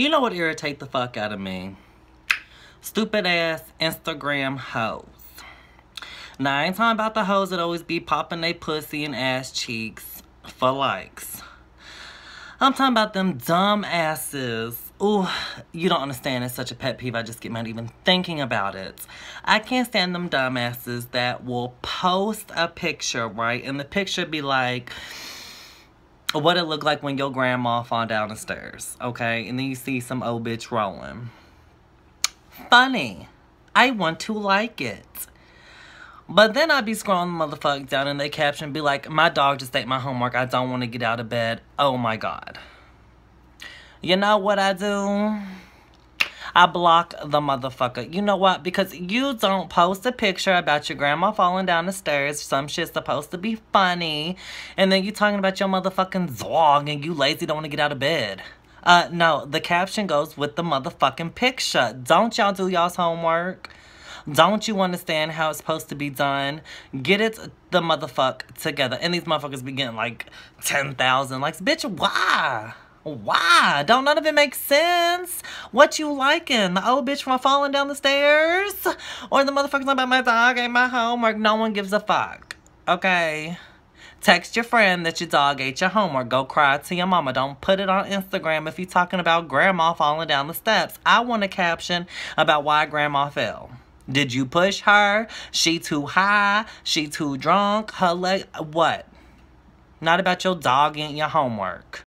You know what irritate the fuck out of me? Stupid ass Instagram hoes. Now, I ain't talking about the hoes that always be popping they pussy and ass cheeks for likes. I'm talking about them dumb asses. Ooh, you don't understand. It's such a pet peeve. I just get mad even thinking about it. I can't stand them dumbasses that will post a picture, right? And the picture be like, what it looked like when your grandma fall down the stairs, okay? And then you see some old bitch rolling. Funny. I want to like it. But then I'd be scrolling the motherfucker down and they caption be like, my dog just ate my homework. I don't want to get out of bed. Oh my God. You know what I do? I block the motherfucker. You know what? Because you don't post a picture about your grandma falling down the stairs. Some shit's supposed to be funny. And then you talking about your motherfucking dog and you lazy don't want to get out of bed. Uh, no, the caption goes with the motherfucking picture. Don't y'all do y'all's homework? Don't you understand how it's supposed to be done? Get it the motherfuck together. And these motherfuckers be getting like 10,000 likes. Bitch, why? Why? Don't none of it make sense? What you liking? The old bitch from falling down the stairs? Or the motherfuckers about my dog ate my homework? No one gives a fuck. Okay? Text your friend that your dog ate your homework. Go cry to your mama. Don't put it on Instagram if you're talking about grandma falling down the steps. I want a caption about why grandma fell. Did you push her? She too high? She too drunk? Her leg? What? Not about your dog and your homework.